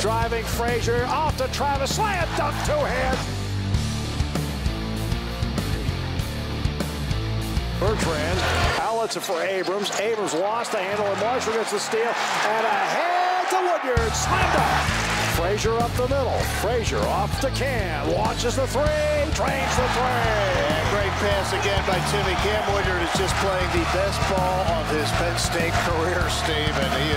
Driving Frazier off to Travis. Slam dunk two hands. Bertrand outlets it for Abrams. Abrams lost the handle and Marshall gets the steal and a ahead to Woodyard. Slam dunk. Frazier up the middle. Frazier off to Cam. Launches the three. Drains the three. And great pass again by Timmy. Cam Woodyard is just playing the best ball of his Penn State career, Steve, and he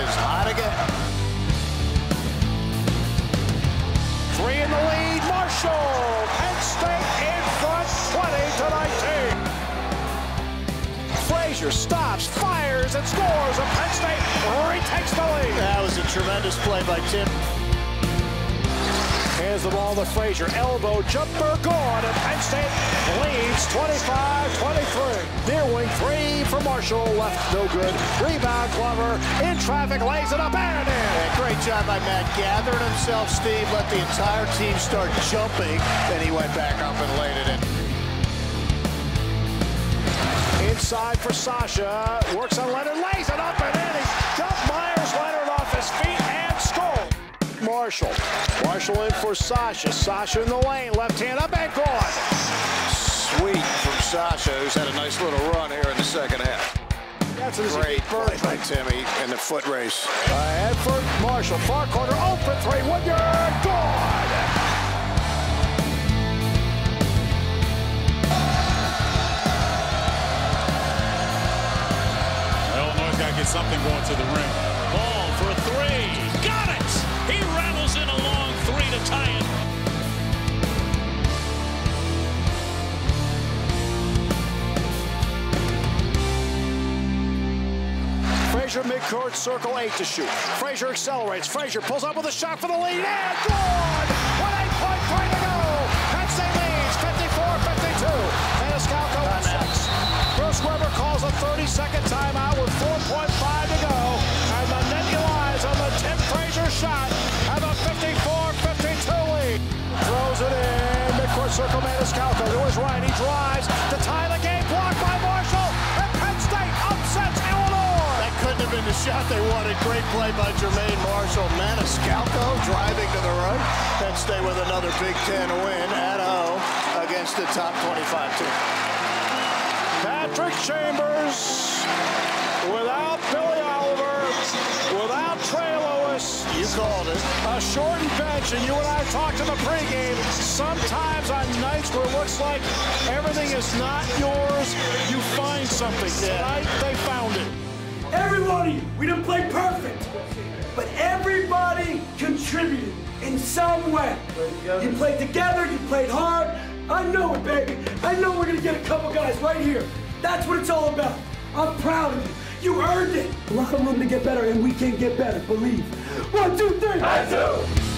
Frazier stops, fires, and scores. And Penn State retakes the lead. That was a tremendous play by Tim. Hands the ball to Frazier. Elbow jumper gone. And Penn State leads 25-23. Near wing three for Marshall. Left no good. Rebound Glover. In traffic. Lays it up and in. And great job by Matt. Gathered himself, Steve. Let the entire team start jumping. Then he went back up and laid it in. Inside for Sasha. Works on Leonard. Lays it up and in. He jumped Meyers Leonard off his feet and scored. Marshall. Marshall in for Sasha. Sasha in the lane. Left hand up and gone. Sweet from Sasha, who's had a nice little run here in the second half. That's a Great play by Timmy in the foot race. Uh, Ahead for Marshall. Far corner. Open three. Woodyard. Gone. Get something going to the rim. Ball for three. Got it! He rattles in a long three to tie it. Frazier midcourt circle eight to shoot. Frazier accelerates. Frazier pulls up with a shot for the lead and good! With 8.3 to go. Penn State leads 54-52. Maniscalco with six. Bruce Weber calls a 30-second Maniscalco to his right. He drives to tie the game. Blocked by Marshall. And Penn State upsets Illinois. That couldn't have been the shot they wanted. Great play by Jermaine Marshall. Maniscalco driving to the right. Penn State with another Big Ten win at home against the top 25 team. Patrick Chambers called it. A shortened bench, and you and I talked in the pregame. Sometimes on nights where it looks like everything is not yours, you find something. Tonight, they found it. Everybody, we didn't play perfect, but everybody contributed in some way. You played together, you played hard. I know it, baby. I know we're gonna get a couple guys right here. That's what it's all about. I'm proud of you. You earned it. Of room to get better, and we can get better. Believe. One, two, three. I do.